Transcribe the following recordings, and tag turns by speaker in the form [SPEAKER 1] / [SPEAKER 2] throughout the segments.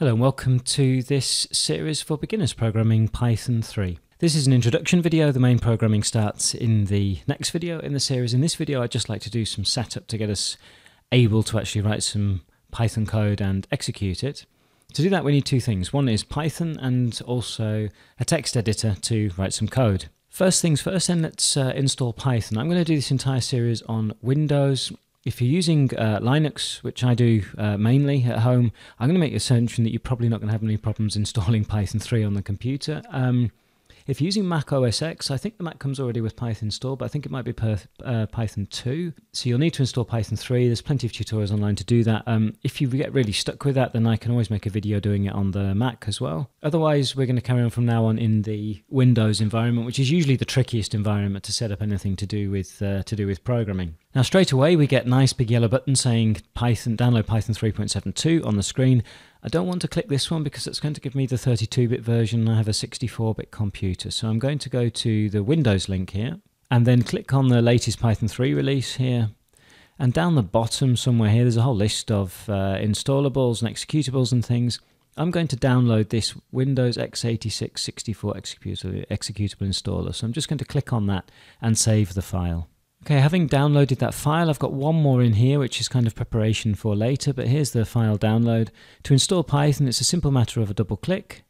[SPEAKER 1] Hello and welcome to this series for beginners programming Python 3. This is an introduction video, the main programming starts in the next video in the series. In this video I'd just like to do some setup to get us able to actually write some Python code and execute it. To do that we need two things. One is Python and also a text editor to write some code. First things first then let's uh, install Python. I'm going to do this entire series on Windows if you're using uh, Linux, which I do uh, mainly at home, I'm going to make the assumption that you're probably not going to have any problems installing Python 3 on the computer. Um, if you're using Mac OS X, I think the Mac comes already with Python installed, but I think it might be per, uh, Python 2. So you'll need to install Python 3. There's plenty of tutorials online to do that. Um, if you get really stuck with that, then I can always make a video doing it on the Mac as well. Otherwise, we're going to carry on from now on in the Windows environment, which is usually the trickiest environment to set up anything to do with uh, to do with programming. Now straight away we get nice big yellow button saying Python download Python 3.72 on the screen I don't want to click this one because it's going to give me the 32-bit version. I have a 64-bit computer. So I'm going to go to the Windows link here and then click on the latest Python 3 release here. And down the bottom somewhere here, there's a whole list of uh, installables and executables and things. I'm going to download this Windows x86 64 executable, executable installer. So I'm just going to click on that and save the file. Okay, having downloaded that file, I've got one more in here, which is kind of preparation for later, but here's the file download. To install Python, it's a simple matter of a double click,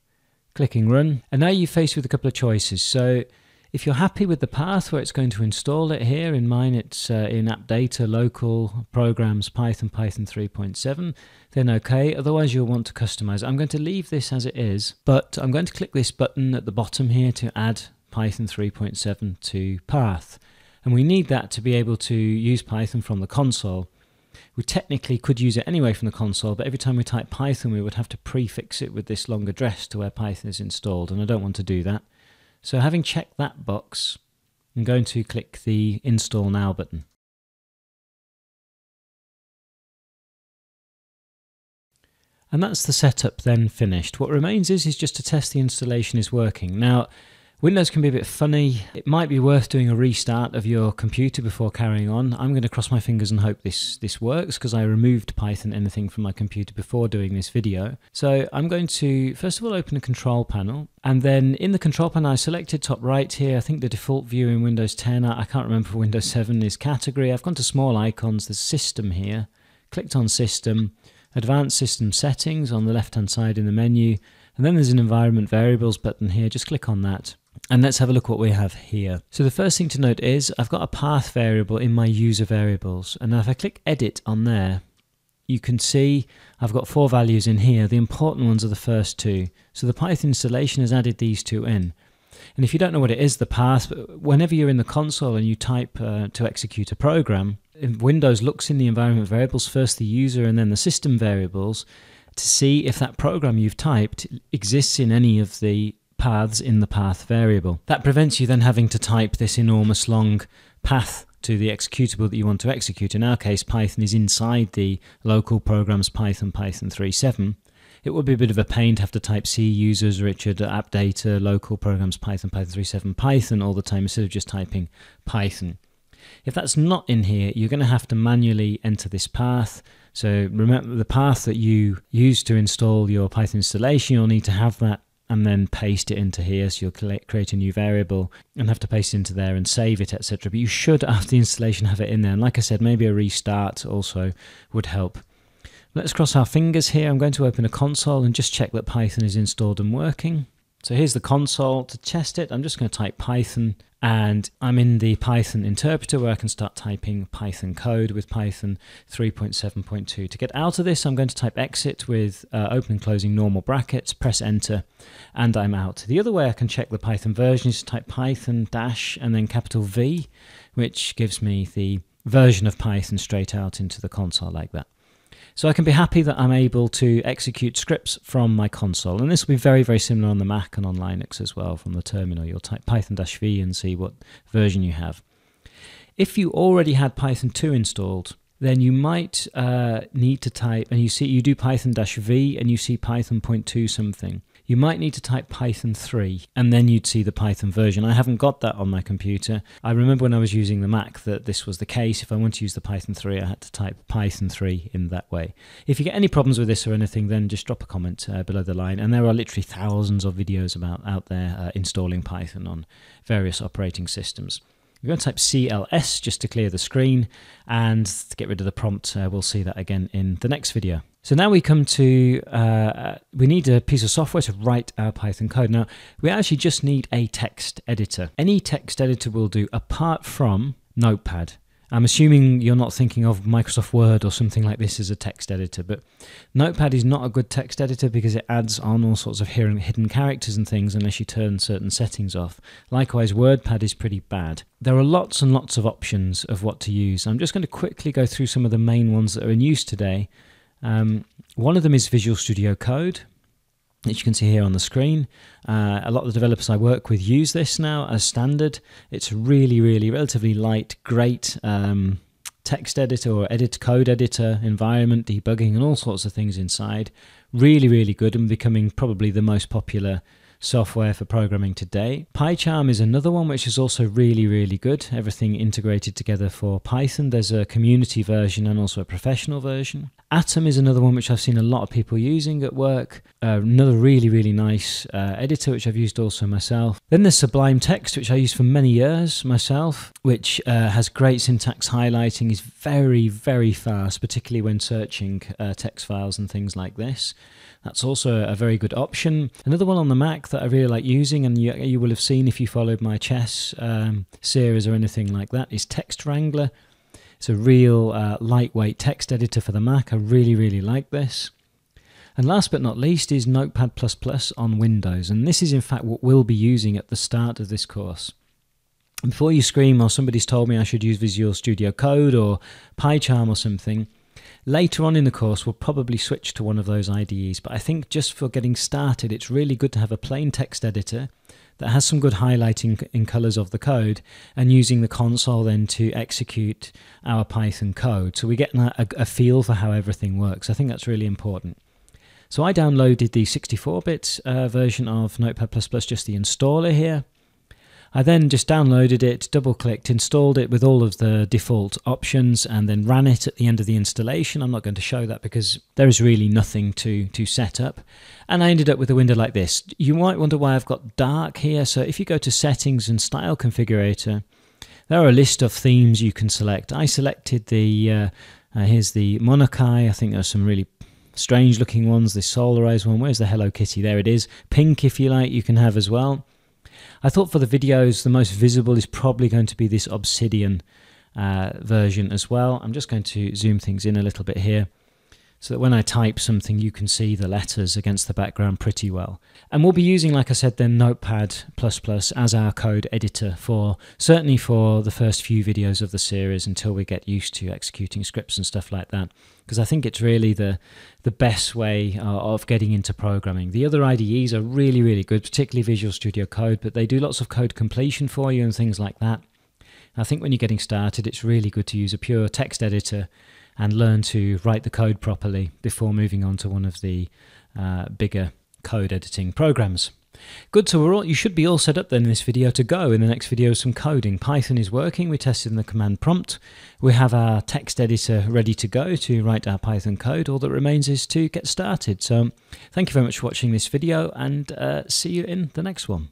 [SPEAKER 1] clicking run, and now you're faced with a couple of choices. So if you're happy with the path where it's going to install it here, in mine it's uh, in app data, local, programs, Python, Python 3.7, then okay. Otherwise you'll want to customize. I'm going to leave this as it is, but I'm going to click this button at the bottom here to add Python 3.7 to path. And we need that to be able to use Python from the console. We technically could use it anyway from the console, but every time we type Python, we would have to prefix it with this long address to where Python is installed, and I don't want to do that. So having checked that box, I'm going to click the Install Now button. And that's the setup then finished. What remains is, is just to test the installation is working. Now, Windows can be a bit funny. It might be worth doing a restart of your computer before carrying on. I'm going to cross my fingers and hope this, this works because I removed Python anything from my computer before doing this video. So I'm going to first of all open the control panel and then in the control panel I selected top right here. I think the default view in Windows 10, I can't remember Windows 7 is category. I've gone to small icons, there's system here, clicked on system, advanced system settings on the left hand side in the menu and then there's an environment variables button here, just click on that and let's have a look what we have here. So the first thing to note is I've got a path variable in my user variables. And if I click edit on there, you can see I've got four values in here. The important ones are the first two. So the Python installation has added these two in. And if you don't know what it is, the path, whenever you're in the console and you type uh, to execute a program, Windows looks in the environment variables, first the user and then the system variables, to see if that program you've typed exists in any of the paths in the path variable. That prevents you then having to type this enormous long path to the executable that you want to execute. In our case, Python is inside the local programs Python, Python 3.7. It would be a bit of a pain to have to type C users, Richard, app data, local programs Python, Python 3.7, Python all the time instead of just typing Python. If that's not in here, you're going to have to manually enter this path. So remember the path that you use to install your Python installation, you'll need to have that and then paste it into here. So you'll create a new variable and have to paste it into there and save it, etc. But you should, after the installation, have it in there. And like I said, maybe a restart also would help. Let's cross our fingers here. I'm going to open a console and just check that Python is installed and working. So here's the console. To test it, I'm just going to type Python and I'm in the Python interpreter where I can start typing Python code with Python 3.7.2. To get out of this, I'm going to type exit with uh, open and closing normal brackets, press enter, and I'm out. The other way I can check the Python version is to type Python dash and then capital V, which gives me the version of Python straight out into the console like that. So I can be happy that I'm able to execute scripts from my console. And this will be very, very similar on the Mac and on Linux as well from the terminal. You'll type python-v and see what version you have. If you already had Python 2 installed, then you might uh, need to type, and you see you do python-v and you see Python python.2 something. You might need to type Python 3 and then you'd see the Python version. I haven't got that on my computer. I remember when I was using the Mac that this was the case. If I want to use the Python 3, I had to type Python 3 in that way. If you get any problems with this or anything, then just drop a comment uh, below the line. And there are literally thousands of videos about out there uh, installing Python on various operating systems. We're going to type CLS just to clear the screen and to get rid of the prompt. Uh, we'll see that again in the next video. So now we come to, uh, we need a piece of software to write our Python code. Now, we actually just need a text editor. Any text editor will do apart from Notepad. I'm assuming you're not thinking of Microsoft Word or something like this as a text editor, but Notepad is not a good text editor because it adds on all sorts of hidden characters and things unless you turn certain settings off. Likewise, WordPad is pretty bad. There are lots and lots of options of what to use. I'm just going to quickly go through some of the main ones that are in use today. Um, one of them is Visual Studio Code which you can see here on the screen. Uh, a lot of the developers I work with use this now as standard. It's really, really relatively light, great um, text editor or edit code editor environment, debugging and all sorts of things inside. Really, really good and becoming probably the most popular software for programming today. PyCharm is another one which is also really, really good. Everything integrated together for Python. There's a community version and also a professional version. Atom is another one which I've seen a lot of people using at work. Uh, another really, really nice uh, editor which I've used also myself. Then there's Sublime Text, which I used for many years myself, which uh, has great syntax highlighting, is very, very fast, particularly when searching uh, text files and things like this. That's also a very good option. Another one on the Mac that I really like using, and you, you will have seen if you followed my chess um, series or anything like that, is Text Wrangler. It's a real uh, lightweight text editor for the Mac. I really, really like this. And last but not least is Notepad++ on Windows, and this is in fact what we'll be using at the start of this course. Before you scream or somebody's told me I should use Visual Studio Code or PyCharm or something, Later on in the course, we'll probably switch to one of those IDEs, but I think just for getting started, it's really good to have a plain text editor that has some good highlighting in colors of the code and using the console then to execute our Python code. So we get a, a feel for how everything works. I think that's really important. So I downloaded the 64-bit uh, version of Notepad++, just the installer here. I then just downloaded it, double clicked, installed it with all of the default options, and then ran it at the end of the installation. I'm not going to show that because there is really nothing to, to set up. And I ended up with a window like this. You might wonder why I've got dark here. So if you go to settings and style configurator, there are a list of themes you can select. I selected the, uh, uh, here's the Monokai. I think there's some really strange looking ones. The Solarized one. Where's the Hello Kitty? There it is. Pink, if you like, you can have as well. I thought for the videos, the most visible is probably going to be this Obsidian uh, version as well. I'm just going to zoom things in a little bit here so that when I type something, you can see the letters against the background pretty well. And we'll be using, like I said, then Notepad++ as our code editor for, certainly for the first few videos of the series until we get used to executing scripts and stuff like that. Because I think it's really the, the best way uh, of getting into programming. The other IDEs are really, really good, particularly Visual Studio Code, but they do lots of code completion for you and things like that. I think when you're getting started, it's really good to use a pure text editor and learn to write the code properly before moving on to one of the uh, bigger code editing programs. Good, so we're all, you should be all set up then in this video to go. In the next video, some coding. Python is working, we tested in the command prompt. We have our text editor ready to go to write our Python code. All that remains is to get started. So thank you very much for watching this video and uh, see you in the next one.